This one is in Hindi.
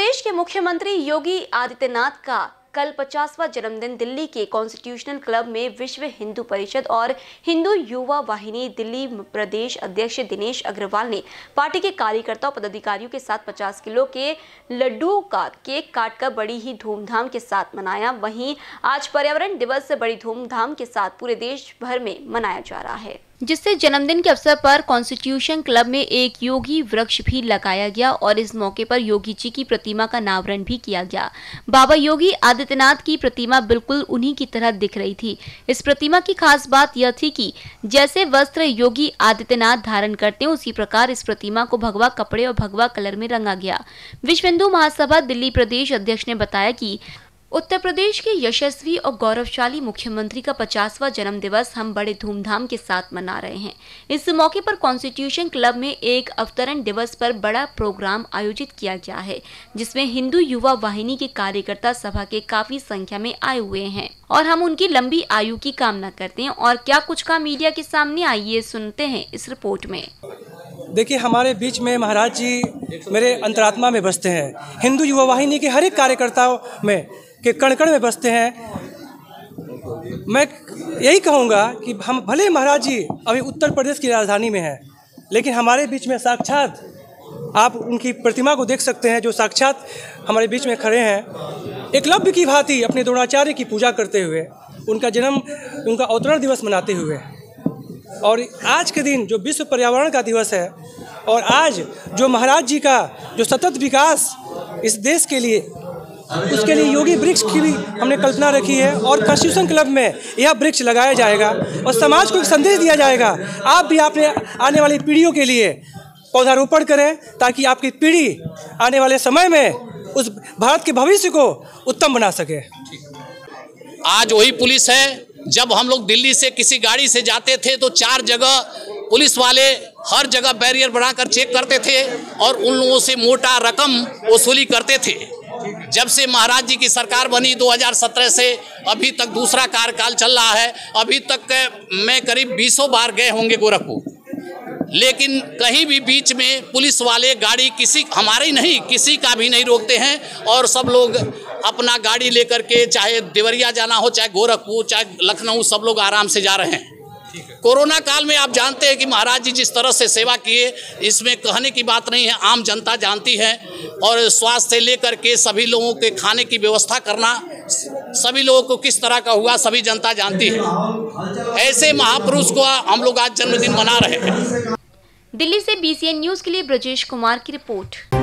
प्रदेश के मुख्यमंत्री योगी आदित्यनाथ का कल पचासवा जन्मदिन दिल्ली के कॉन्स्टिट्यूशनल क्लब में विश्व हिंदू परिषद और हिंदू युवा वाहिनी दिल्ली प्रदेश अध्यक्ष दिनेश अग्रवाल ने पार्टी के कार्यकर्ताओं पदाधिकारियों के साथ 50 किलो के लड्डू का केक काटकर बड़ी ही धूमधाम के साथ मनाया। वहीं आज पर्यावरण दिवस बड़ी धूमधाम के साथ पूरे देश भर में मनाया जा रहा है। जिससे जन्मदिन के अवसर पर कॉन्स्टिट्यूशन क्लब में एक योगी वृक्ष भी लगाया गया और इस मौके पर योगी जी की प्रतिमा का नावरण भी किया गया। बाबा योगी आदित्यनाथ की प्रतिमा बिल्कुल उन्हीं की तरह दिख रही थी। इस प्रतिमा की खास बात यह थी कि जैसे वस्त्र योगी आदित्यनाथ धारण करते हैं, उसी प्रकार इस प्रतिमा को भगवा कपड़े और भगवा कलर में रंगा गया। विश्व हिंदू महासभा दिल्ली प्रदेश अध्यक्ष ने बताया कि उत्तर प्रदेश के यशस्वी और गौरवशाली मुख्यमंत्री का पचासवा जन्म दिवस हम बड़े धूमधाम के साथ मना रहे हैं। इस मौके पर कॉन्स्टिट्यूशन क्लब में एक अवतरण दिवस पर बड़ा प्रोग्राम आयोजित किया गया है, जिसमें हिंदू युवा वाहिनी के कार्यकर्ता सभा के काफ़ी संख्या में आए हुए हैं। और हम उनकी लंबी आयु की कामना करते हैं और क्या कुछ का मीडिया के सामने आइए सुनते हैं इस रिपोर्ट में। देखिए, हमारे बीच में महाराज जी मेरे अंतरात्मा में बसते हैं। हिंदू युवा वाहिनी के हर एक कार्यकर्ताओं में के कण कण में बसते हैं। मैं यही कहूँगा कि हम भले महाराज जी अभी उत्तर प्रदेश की राजधानी में हैं, लेकिन हमारे बीच में साक्षात आप उनकी प्रतिमा को देख सकते हैं, जो साक्षात हमारे बीच में खड़े हैं। एकलव्य की भांति अपने द्रोणाचार्य की पूजा करते हुए, उनका जन्म, उनका अवतरण दिवस मनाते हुए। और आज के दिन जो विश्व पर्यावरण का दिवस है, और आज जो महाराज जी का जो सतत विकास इस देश के लिए उसके लिए योगी वृक्ष की भी हमने कल्पना रखी है और कॉन्स्टिट्यूशन क्लब में यह वृक्ष लगाया जाएगा और समाज को एक संदेश दिया जाएगा। आप भी अपने आने वाली पीढ़ियों के लिए पौधारोपण करें ताकि आपकी पीढ़ी आने वाले समय में उस भारत के भविष्य को उत्तम बना सके। आज वही पुलिस है। जब हम लोग दिल्ली से किसी गाड़ी से जाते थे तो चार जगह पुलिस वाले हर जगह बैरियर बनाकर चेक करते थे और उन लोगों से मोटा रकम वसूली करते थे। जब से महाराज जी की सरकार बनी 2017 से, अभी तक दूसरा कार्यकाल चल रहा है। अभी तक मैं करीब बीसों बार गए होंगे गोरखपुर। लेकिन कहीं भी बीच में पुलिस वाले गाड़ी किसी, हमारे नहीं, किसी का भी नहीं रोकते हैं और सब लोग अपना गाड़ी लेकर के, चाहे देवरिया जाना हो, चाहे गोरखपुर, चाहे लखनऊ, सब लोग आराम से जा रहे हैं। कोरोना काल में आप जानते हैं कि महाराज जी जिस तरह से सेवा किए, इसमें कहने की बात नहीं है, आम जनता जानती है। और स्वास्थ्य से लेकर के सभी लोगों के खाने की व्यवस्था करना, सभी लोगों को किस तरह का हुआ, सभी जनता जानती है। ऐसे महापुरुष को हम लोग आज जन्मदिन मना रहे हैं। दिल्ली से बीसीएन न्यूज़ के लिए ब्रजेश कुमार की रिपोर्ट।